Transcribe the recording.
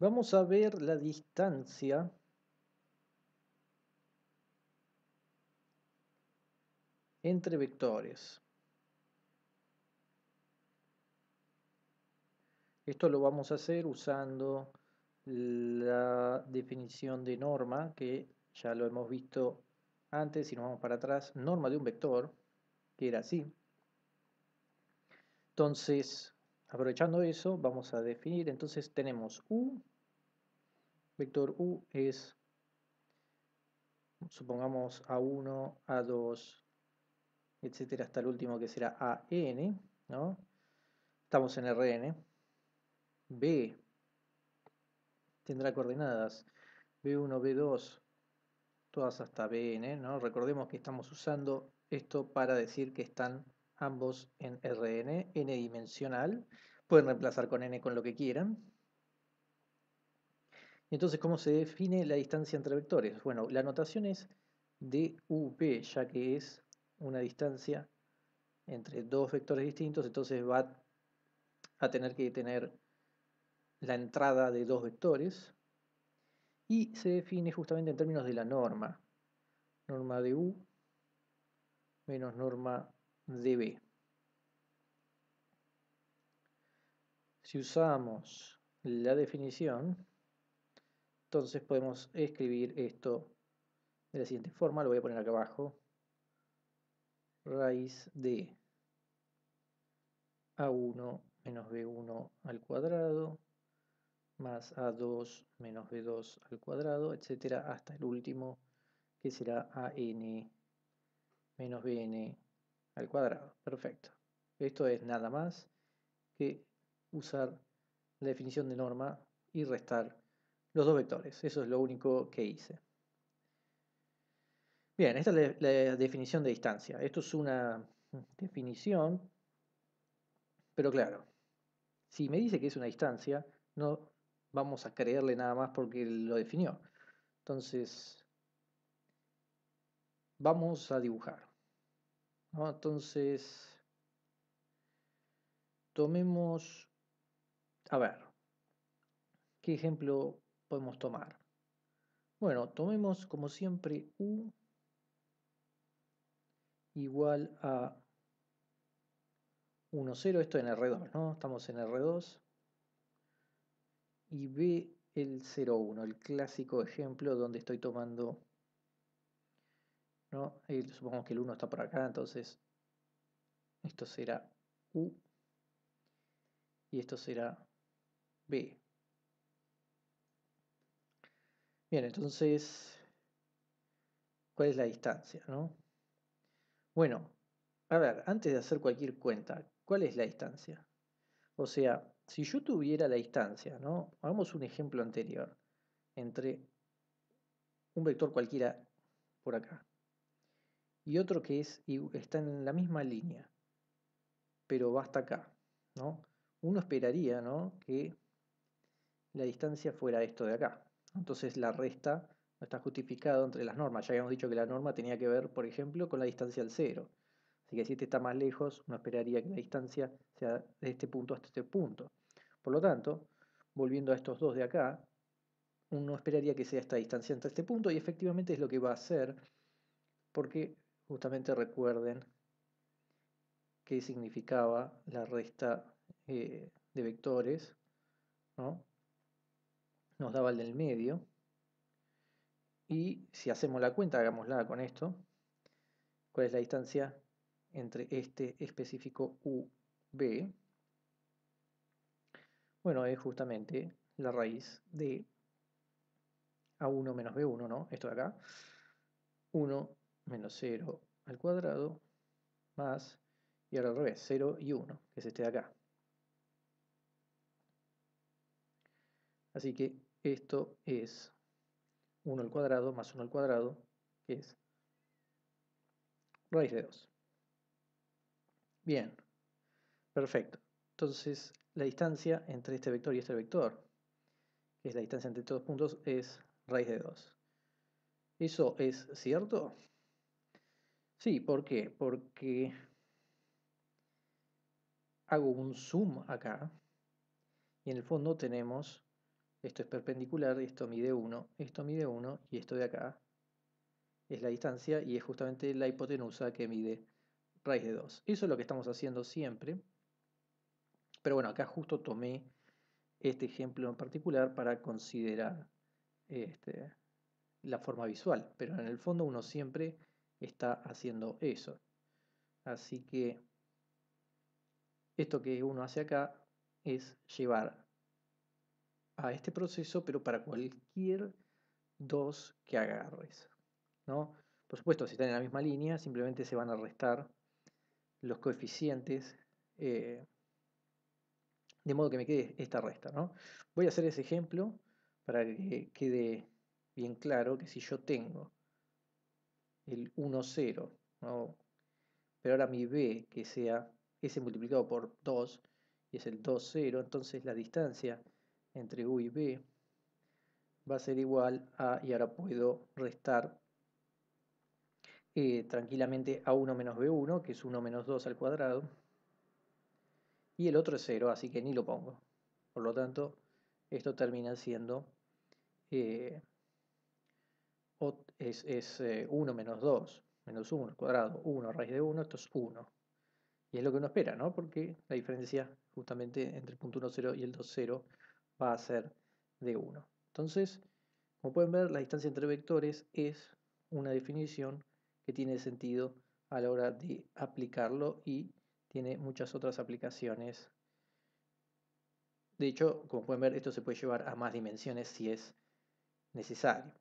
Vamos a ver la distancia entre vectores. Esto lo vamos a hacer usando la definición de norma, que ya lo hemos visto antes, si nos vamos para atrás, norma de un vector, que era así. Entonces, aprovechando eso, vamos a definir, entonces tenemos U, vector U es, supongamos A1, A2, etcétera, hasta el último que será AN, ¿no? Estamos en Rn. B tendrá coordenadas B1, B2, todas hasta Bn, ¿no? Recordemos que estamos usando esto para decir que están ambos en Rn, n dimensional. Pueden reemplazar con n con lo que quieran. Entonces, ¿cómo se define la distancia entre vectores? Bueno, la notación es dv, ya que es una distancia entre dos vectores distintos, entonces va a tener que tener la entrada de dos vectores y se define justamente en términos de la norma. Norma de U menos norma de B. Si usamos la definición, entonces podemos escribir esto de la siguiente forma, lo voy a poner acá abajo. Raíz de A1 menos B1 al cuadrado más A2 menos B2 al cuadrado, etcétera, hasta el último que será AN menos BN al cuadrado. Perfecto. Esto es nada más que usar la definición de norma y restar los dos vectores. Eso es lo único que hice. Bien, esta es la, definición de distancia. Esto es una definición, pero claro, si me dice que es una distancia, no vamos a creerle nada más porque lo definió. Entonces, vamos a dibujar. Entonces, tomemos, a ver, ¿qué ejemplo podemos tomar? Bueno, tomemos como siempre U igual a 1, 0, esto en R2, ¿no? Estamos en R2 y B el 0,1, el clásico ejemplo donde estoy tomando, ¿no? supongamos que el 1 está por acá, entonces esto será U y esto será B. Bien, entonces, ¿cuál es la distancia? No? Bueno, a ver, antes de hacer cualquier cuenta, ¿cuál es la distancia? O sea, si yo tuviera la distancia, ¿no? Hagamos un ejemplo anterior entre un vector cualquiera por acá y otro que es, está en la misma línea, pero va hasta acá, ¿no? Uno esperaría, ¿no? Que la distancia fuera esto de acá. Entonces la resta no está justificado entre las normas. Ya habíamos dicho que la norma tenía que ver, por ejemplo, con la distancia al cero. Así que si este está más lejos, uno esperaría que la distancia sea de este punto hasta este punto. Por lo tanto, volviendo a estos dos de acá, uno esperaría que sea esta distancia entre este punto y efectivamente es lo que va a hacer porque justamente recuerden qué significaba la resta eh, de vectores, ¿no? nos daba el del medio y si hacemos la cuenta, hagámosla con esto, ¿cuál es la distancia entre este específico UB bueno, es justamente la raíz de A1 menos B1, ¿no? Esto de acá. 1 menos 0 al cuadrado más, y ahora al revés, 0 y 1, que es este de acá. Así que esto es 1 al cuadrado más 1 al cuadrado, que es raíz de 2. Bien, perfecto. Entonces, la distancia entre este vector y este vector, que es la distancia entre todos puntos, es raíz de 2. ¿Eso es cierto? Sí, ¿por qué? Porque hago un zoom acá y en el fondo tenemos esto es perpendicular, esto mide 1, esto mide 1 y esto de acá es la distancia y es justamente la hipotenusa que mide raíz de 2. Eso es lo que estamos haciendo siempre. Pero bueno, acá justo tomé este ejemplo en particular para considerar este, la forma visual. Pero en el fondo uno siempre está haciendo eso. Así que esto que uno hace acá es llevar a este proceso, pero para cualquier dos que agarres. ¿no? Por supuesto, si están en la misma línea, simplemente se van a restar los coeficientes eh, de modo que me quede esta resta. ¿no? Voy a hacer ese ejemplo para que quede bien claro que si yo tengo el 1, 0, pero ahora mi b que sea s multiplicado por 2 y es el 2, 0, entonces la distancia entre u y b va a ser igual a, y ahora puedo restar eh, tranquilamente a 1 menos b1, que es 1 menos 2 al cuadrado, y el otro es 0, así que ni lo pongo. Por lo tanto, esto termina siendo eh, es, 1 eh, menos 2, menos 1 al cuadrado, 1 raíz de 1, esto es 1. Y es lo que uno espera, ¿no? Porque la diferencia justamente entre el punto 1, 0 y el 2, 0 va a ser de 1. Entonces, como pueden ver, la distancia entre vectores es una definición que tiene sentido a la hora de aplicarlo y tiene muchas otras aplicaciones. De hecho, como pueden ver, esto se puede llevar a más dimensiones si es necesario.